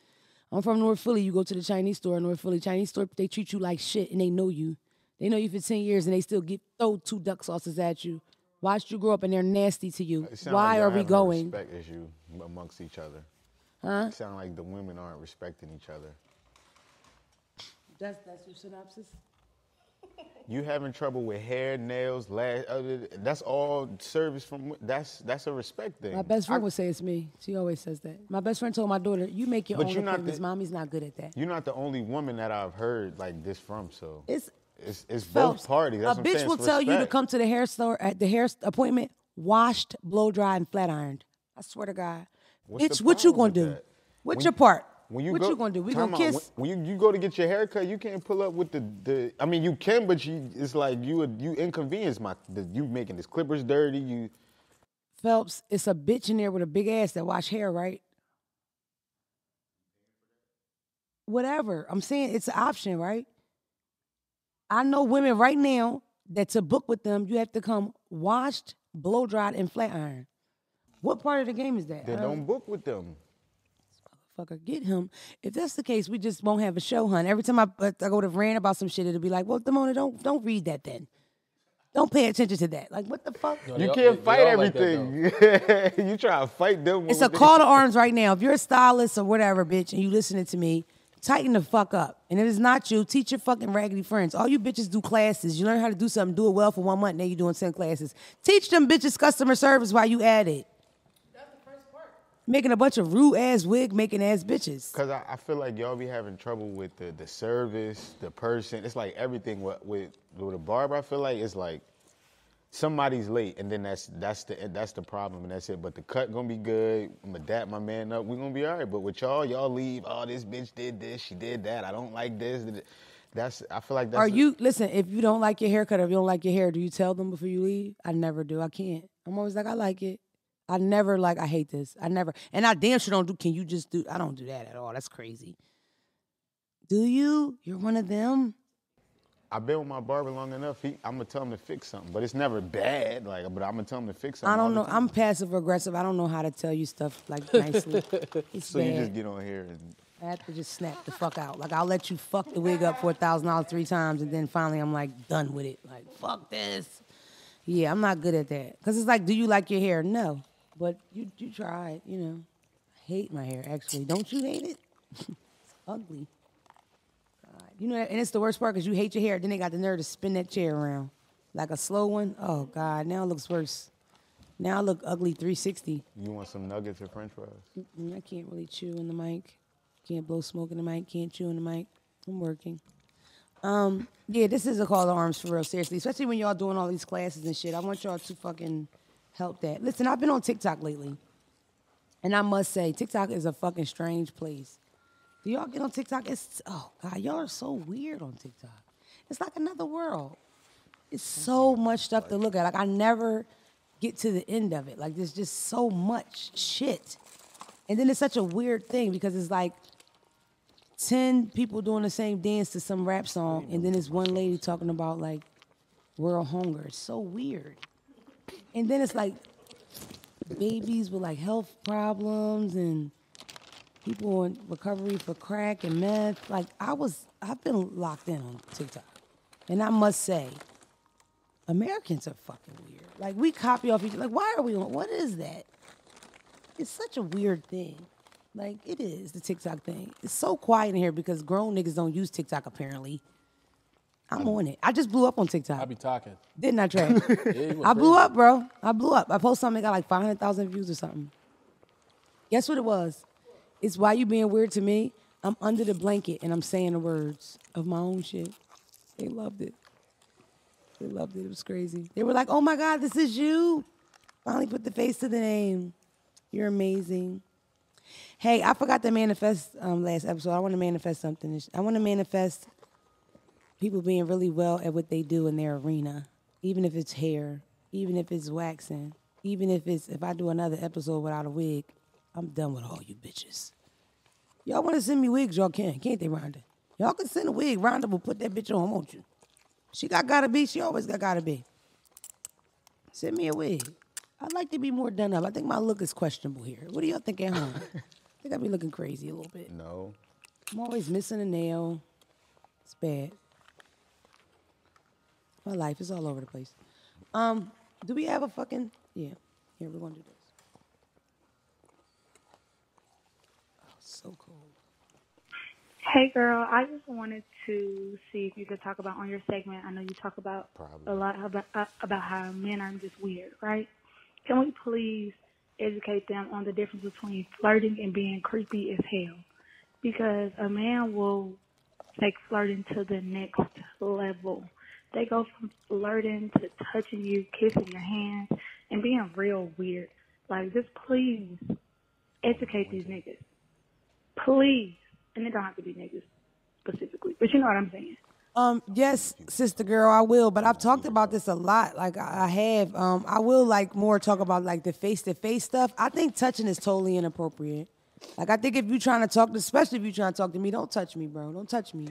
I'm from North Philly. You go to the Chinese store in North Philly. Chinese store, they treat you like shit and they know you. They know you for 10 years and they still get throw two duck sauces at you. Watched you grow up and they're nasty to you. Why like are we going? Respect issue amongst each other. Huh? It sound like the women aren't respecting each other. That's, that's your synopsis? You having trouble with hair, nails, lash? Other, that's all service from. That's that's a respect thing. My best friend I- would say it's me. She always says that. My best friend told my daughter, you make your But own you're not appointments. the- Mommy's not good at that. You're not the only woman that I've heard like this from. So It's it's it's Phelps, both parties. That's a bitch will tell you to come to the hair store at the hair appointment, washed, blow dry, and flat ironed. I swear to God. What's bitch, what you gonna do? that? What's When your part? When you what go, you gonna do? We gonna out. kiss? When, when you, you go to get your hair cut, you can't pull up with the, the I mean, you can, but you it's like you you inconvenience my the, you making this clippers dirty. You Phelps, it's a bitch in there with a big ass that wash hair, right? Whatever. I'm saying it's an option, right? I know women right now that to book with them, you have to come washed, blow dried, and flat iron. What part of the game is that? they don't book with them. Fucker, get him. If that's the case, we just won't have a show, hun. Every time I, I go to rant about some shit, it'll be like, "Well, Damona, don't don't read that then. Don't pay attention to that. Like, what the fuck? No, You they can't they- fight they all like that, everything. you try to fight them. It's a with- call to arms right now. If you're a stylist or whatever, bitch, and you listening to me, tighten the fuck up. And if it's not you, teach your fucking raggedy friends. All you bitches do classes. You learn how to do something, do it well for one month, now you're doing 10 classes. Teach them bitches customer service while you at it. Making a bunch of rude ass wig making ass bitches. Cause I, I feel like y'all be having trouble with the, the service, the person. It's like everything with, with with a barber. I feel like it's like somebody's late, and then that's that's the that's the problem, and that's it. But the cut gonna be good. I'm gonna dap my man up. We gonna be all right. But with y'all, y'all leave. Oh, this bitch did this. She did that. I don't like this. That's. I feel like that's. Are a- you listen? If you don't like your haircut, if you don't like your hair, do you tell them before you leave? I never do. I can't. I'm always like, I like it. I never like. I hate this. I never. And I damn sure don't do. Can you just do? I don't do that at all. That's crazy. Do you? You're one of them. I've been with my barber long enough. He, I'm gonna tell him to fix something, but it's never bad. Like, but I'm gonna tell him to fix something. I don't know. I'm passive aggressive. I don't know how to tell you stuff like nicely. It's So bad. you just get on here and. I have to just snap the fuck out. Like I'll let you fuck the wig up for a thousand dollars three times, and then finally I'm like done with it. Like fuck this. Yeah, I'm not good at that. Cause it's like, do you like your hair? No. But you you tried, you know. I hate my hair actually. Don't you hate it? it's ugly. God. You know, and it's the worst part because you hate your hair. Then they got the nerve to spin that chair around like a slow one. Oh God, now it looks worse. Now I look ugly 360. You want some nuggets or French fries? Mm, I can't really chew in the mic. Can't blow smoke in the mic. Can't chew in the mic. I'm working. Um, yeah, this is a call to arms for real, seriously. Especially when y'all doing all these classes and shit. I want y'all to fucking help that. Listen, I've been on TikTok lately. And I must say, TikTok is a fucking strange place. Do y'all get on TikTok? It's oh god, y'all are so weird on TikTok. It's like another world. It's so much stuff to look at. Like I never get to the end of it. Like there's just so much shit. And then it's such a weird thing because it's like 10 people doing the same dance to some rap song, and then it's one lady talking about like world hunger. It's so weird. And then it's like babies with like health problems and people in recovery for crack and meth. Like I was, I've been locked in on TikTok. And I must say, Americans are fucking weird. Like we copy off each other. Like why are we on? What is that? It's such a weird thing. Like it is the TikTok thing. It's so quiet in here because grown niggas don't use TikTok apparently. I'm on it. I just blew up on TikTok. I be talking. Didn't I, Trey? Yeah, I blew up, bro. I blew up. I posted something got like 500,000 views or something. Guess what it was? It's why you being weird to me. I'm under the blanket and I'm saying the words of my own shit. They loved it. They loved it. It was crazy. They were like, oh my God, this is you. Finally put the face to the name. You're amazing. Hey, I forgot to manifest um, last episode. I want to manifest something. I want to manifest people being really well at what they do in their arena, even if it's hair, even if it's waxing, even if it's if I do another episode without a wig, I'm done with all you bitches. Y'all want to send me wigs? Y'all can, can't they, Rhonda? Y'all can send a wig. Rhonda will put that bitch on, won't you? She got gotta be. She always got gotta be. Send me a wig. I'd like to be more done up. I think my look is questionable here. What do y'all think at home? I think I be looking crazy a little bit. No. I'm always missing a nail. It's bad. My life is all over the place. Um, do we have a fucking yeah? Here we're gonna do this. Oh, so cold. Hey girl, I just wanted to see if you could talk about on your segment. I know you talk about Probably. a lot about uh, about how men are just weird, right? Can we please educate them on the difference between flirting and being creepy as hell? Because a man will take flirting to the next level. They go from flirting to touching you, kissing your hands, and being real weird. Like, just please educate these niggas. Please. And it don't have to be niggas specifically, but you know what I'm saying. Um, yes, sister girl, I will. But I've talked about this a lot. Like I have. Um, I will like more talk about like the face to face stuff. I think touching is totally inappropriate. Like I think if you're trying to talk, especially if you're trying to talk to me, don't touch me, bro. Don't touch me.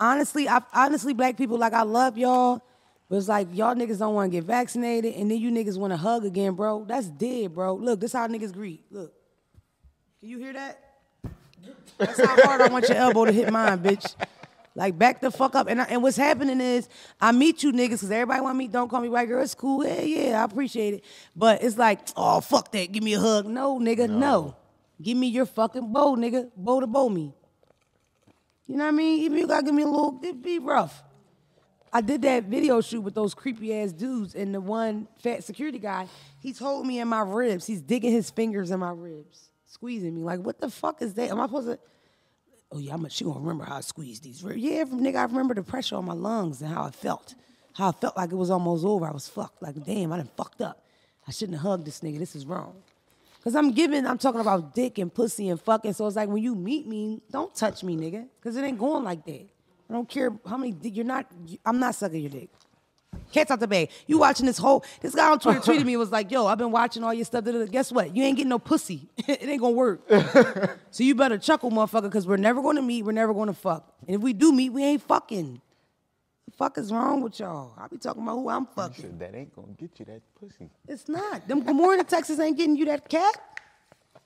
Honestly, I honestly black people like I love y'all. But it's like y'all niggas don't want to get vaccinated, and then you niggas want to hug again, bro. That's dead, bro. Look, this how niggas greet. Look, can you hear that? That's how hard I want your elbow to hit mine, bitch. Like back the fuck up. And I, and what's happening is I meet you niggas because everybody want me. Don't call me white girl. It's cool. Yeah, yeah, I appreciate it. But it's like, oh fuck that. Give me a hug. No, nigga, no. Give me your fucking bow, nigga. Bow to bow me. You know what I mean? Even you gotta give me a little. It be rough. I did that video shoot with those creepy ass dudes, and the one fat security guy, he's holding me in my ribs. He's digging his fingers in my ribs, squeezing me. Like, what the fuck is that? Am I supposed to? Oh yeah, I'm. She gonna remember how I squeezed these ribs. Yeah, nigga, I remember the pressure on my lungs and how I felt. How I felt like it was almost over. I was fucked. Like, damn, I done fucked up. I shouldn't have hugged this nigga. This is wrong. Cause I'm giving, I'm talking about dick and pussy and fucking. So it's like when you meet me, don't touch me, nigga. Cause it ain't going like that. I don't care how many dick you're not. I'm not sucking your dick. Cats out the bag. You watching this whole? This guy on Twitter tweeted me and was like, "Yo, I've been watching all your stuff. da, da, da. Guess what? You ain't getting no pussy. it ain't gonna work. so you better chuckle, motherfucker, because we're never gonna meet. We're never gonna fuck. And if we do meet, we ain't fucking. The fuck is wrong with y'all? I be talking about who I'm fucking. said that ain't gonna get you that pussy. It's not. Them good morning texts ain't getting you that cat.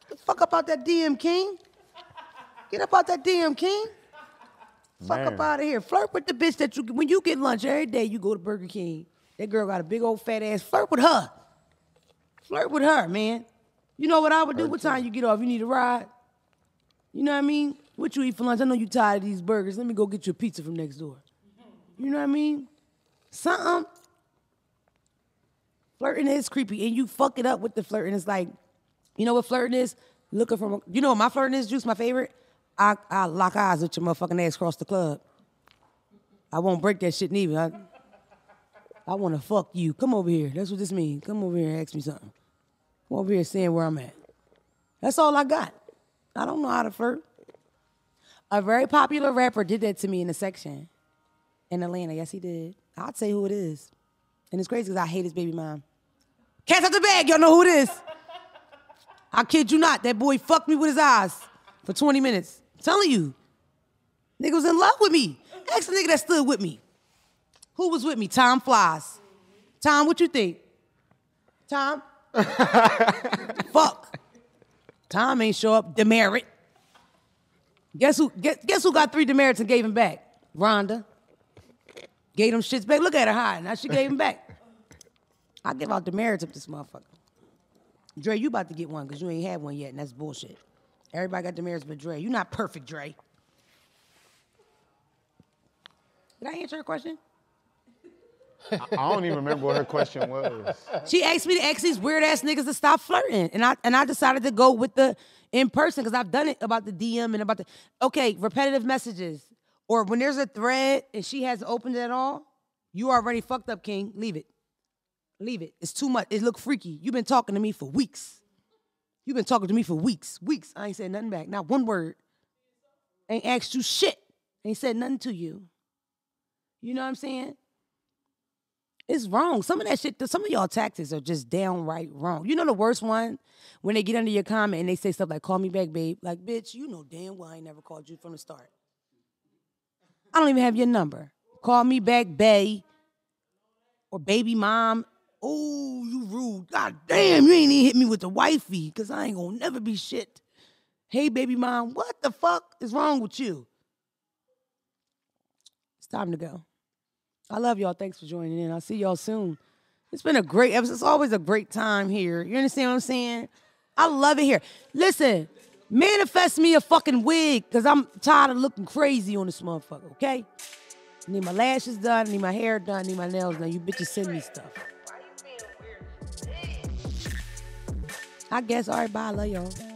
The fuck up about that DM King. Get up out that DM King. Fuck Man. up out of here. Flirt with the bitch that you when you get lunch every day. You go to Burger King. That girl got a big old fat ass. Flirt with her. Flirt with her, man. You know what I would do? What time you get off? You need a ride? You know what I mean? What you eat for lunch? I know you tired of these burgers. Let me go get you a pizza from next door. You know what I mean? Something. Flirting is creepy, and you fuck it up with the flirting. It's like, you know what flirting is? Looking for, you know what my flirting is, Juice, my favorite? I, I lock eyes with your motherfucking ass across the club. I won't break that shit neither. I, I want to fuck you. Come over here. That's what this means. Come over here and ask me something. Come over here saying where I'm at. That's all I got. I don't know how to flirt. A very popular rapper did that to me in the section in Atlanta. Yes, he did. I'll tell you who it is. And it's crazy because I hate his baby mom. Cats out the bag. Y'all know who it is. I kid you not. That boy fucked me with his eyes for 20 minutes. I'm telling you. Nigga was in love with me. Ask the nigga that stood with me. Who was with me? Tom Flies. Tom, what you think? Tom? Fuck. Tom ain't show up. Demerit. Guess who? Guess, guess who got three demerits and gave him back? Rhonda. Gave them shits back. Look at her hiding. Now she gave him back. I give out demerits up this motherfucker. Dre, you about to get one because you ain't had one yet, and that's bullshit. Everybody got demerits but Dre. You not perfect, Dre. Did I answer her question? I don't even remember what her question was. She asked me to ask these weird ass niggas to stop flirting, and I and I decided to go with the in person because I've done it about the DM and about the okay repetitive messages or when there's a thread and she hasn't opened it at all. You already fucked up, King. Leave it. Leave it. It's too much. It look freaky. You've been talking to me for weeks. You've been talking to me for weeks. Weeks. I ain't said nothing back. Not one word. Ain't asked you shit. Ain't said nothing to you. You know what I'm saying? It's wrong. Some of that shit, some of y'all tactics are just downright wrong. You know the worst one? When they get under your comment and they say stuff like, call me back, babe. Like, bitch, you know damn well I ain't never called you from the start. I don't even have your number. Call me back, bae. Or baby mom. Oh, you rude. God damn, you ain't even hit me with the wifey, cause I ain't gonna never be shit. Hey, baby mom, what the fuck is wrong with you? It's time to go. I love y'all. Thanks for joining in. I'll see y'all soon. It's been a great episode. It's always a great time here. You understand what I'm saying? I love it here. Listen, manifest me a fucking wig because I'm tired of looking crazy on this motherfucker, okay? I need my lashes done, I need my hair done, I need my nails done. You bitches send me stuff. I guess. All right, bye. I love y'all.